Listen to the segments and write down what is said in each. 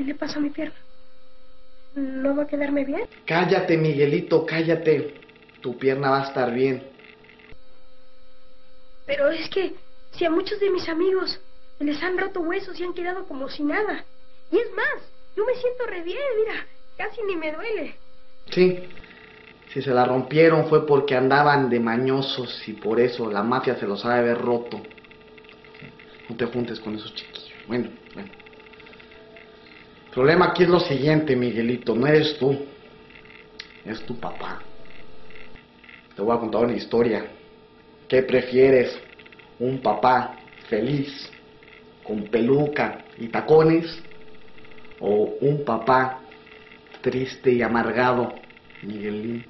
¿Qué le pasa a mi pierna? ¿No va a quedarme bien? Cállate, Miguelito, cállate. Tu pierna va a estar bien. Pero es que si a muchos de mis amigos les han roto huesos y han quedado como si nada. Y es más, yo me siento re bien, mira, casi ni me duele. Sí, si se la rompieron fue porque andaban de mañosos y por eso la mafia se los ha de haber roto. No te juntes con esos chiquillos. Bueno, bueno. El problema aquí es lo siguiente, Miguelito, no eres tú, es tu papá. Te voy a contar una historia. ¿Qué prefieres? ¿Un papá feliz, con peluca y tacones? ¿O un papá triste y amargado, Miguelín?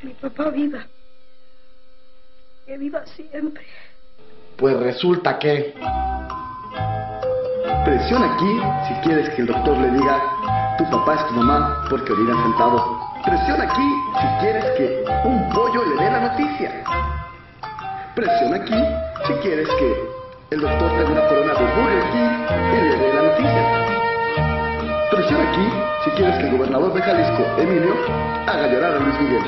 Mi papá viva. Que viva siempre. Pues resulta que... Presiona aquí si quieres que el doctor le diga tu papá es tu mamá porque orina sentado. Presiona aquí si quieres que un pollo le dé la noticia. Presiona aquí si quieres que el doctor tenga una corona de Burger King y le dé la noticia. Presiona aquí si quieres que el gobernador de Jalisco, Emilio, haga llorar a Luis Miguel.